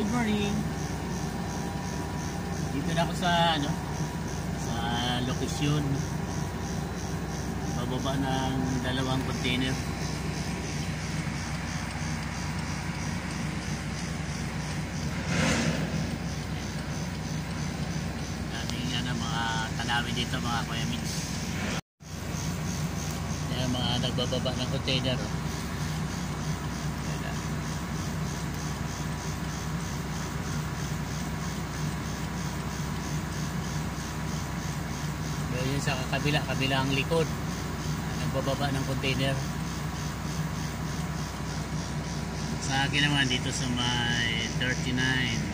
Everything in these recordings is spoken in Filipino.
Good morning. Dito na ako sa ano sa lokasyon. Bababa ng dalawang container. Daming ano, mga tanawin dito mga kuya Mins. Yan mga nagbababa ng container. oh. Yun sa kabila, kabilang likod. Nagbababa ng container. Sa akin naman dito sa may 39.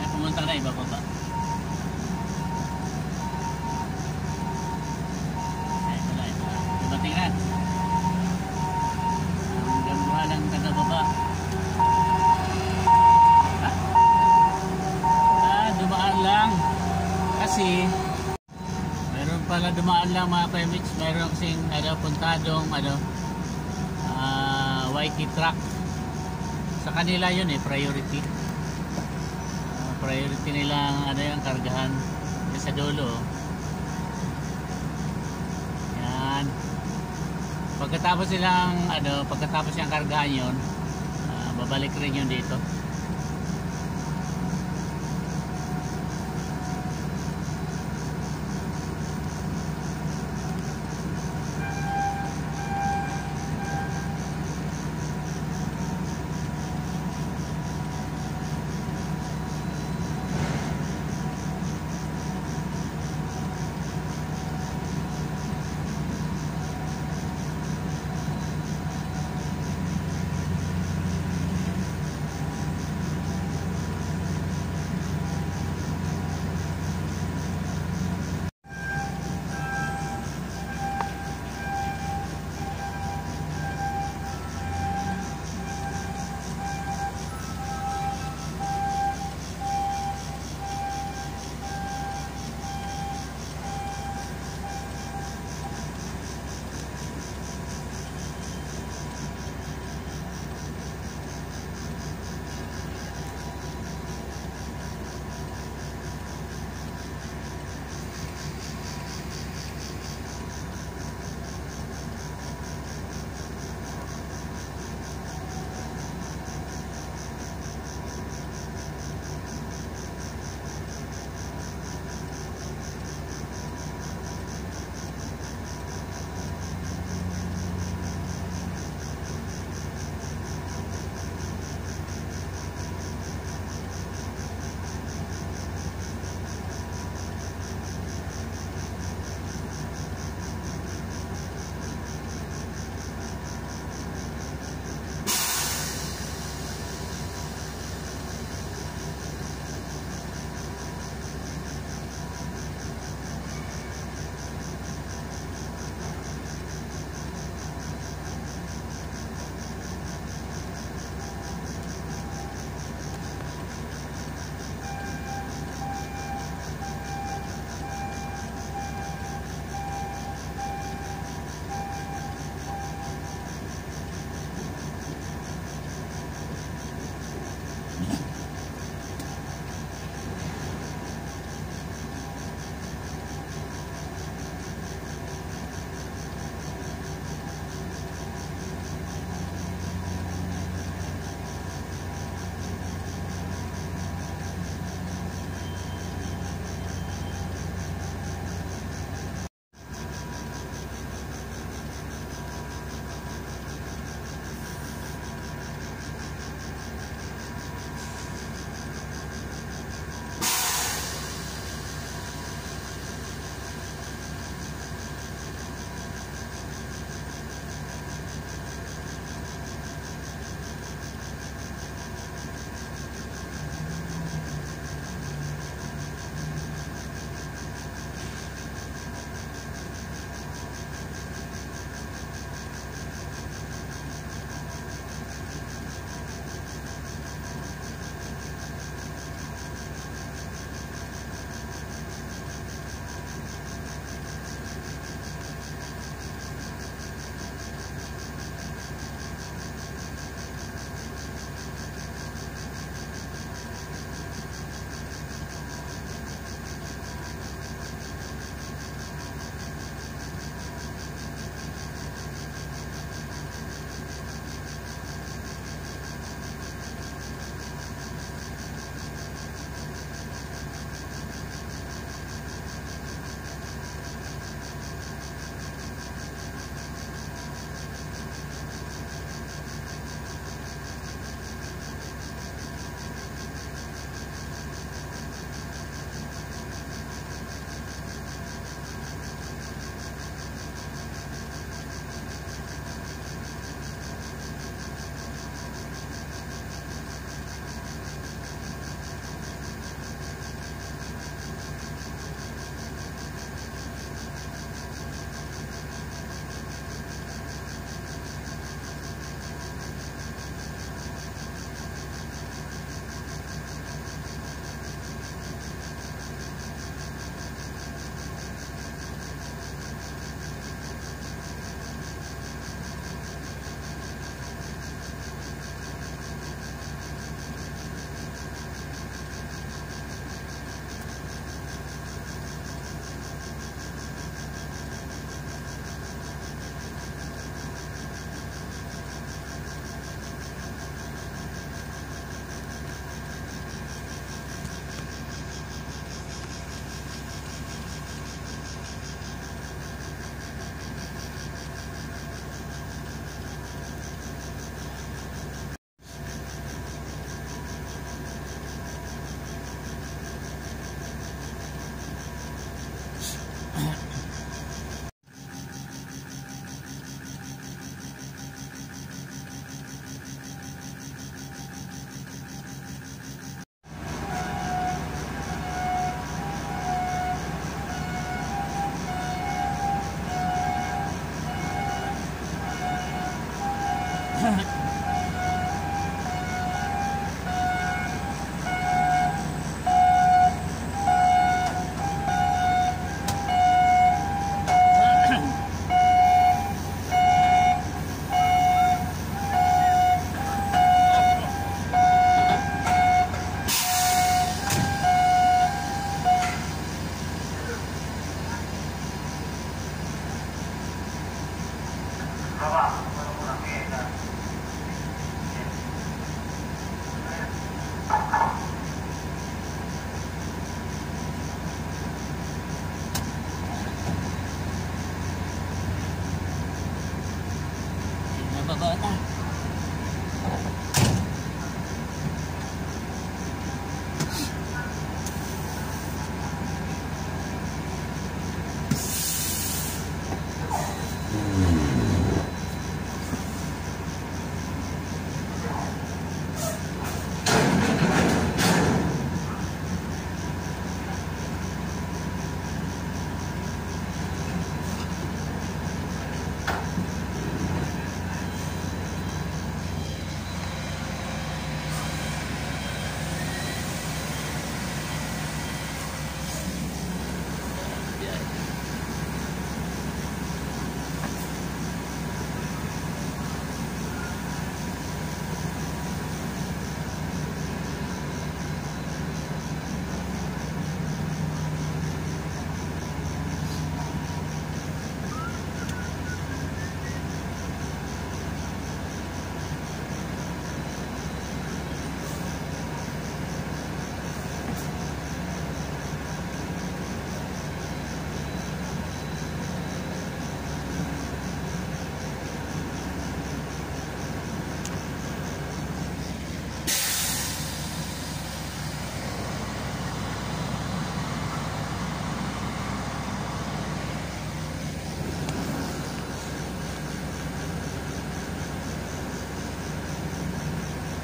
Ay, pumunta na iba pa ba? Ay, wala, ito na. Dumating na. Walang taga baba. Ah, ah, dumaan lang. Kasi, meron pala dumaan lang mga permits. Meron kasing ano, puntadong ano, ah, YT truck. Sa kanila yun eh, priority. Ah, priority nilang ano yung kargahan Yung sa dulo. oh. Yan. Pagkatapos silang ano, pagkatapos yung kargahan yun, ah, babalik rin yun dito.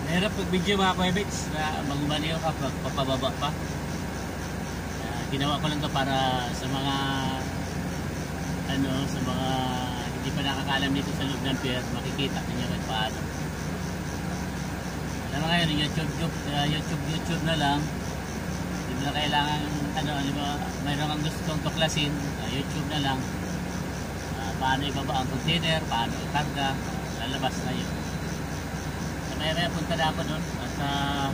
Mahirap pag video mga kuwebits na magmaniyo ka pag papababa pa. Ah, ginawa ko lang to para sa mga ano, sa mga hindi pa nakakalam dito sa loob ng pier, makikita ninyo kahit paano. Alam mo ngayon, YouTube, YouTube, uh, YouTube, YouTube na lang. Hindi na kailangan, ano, alam mo, mayroon kang gustong tuklasin, uh, YouTube na lang. Uh, paano ibaba ang container, paano ikarga, lalabas na yun. Maya punta na ako doon at uh,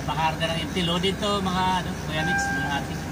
mapakarga ng empty load dito mga ano, Kuya Mix, mga ating.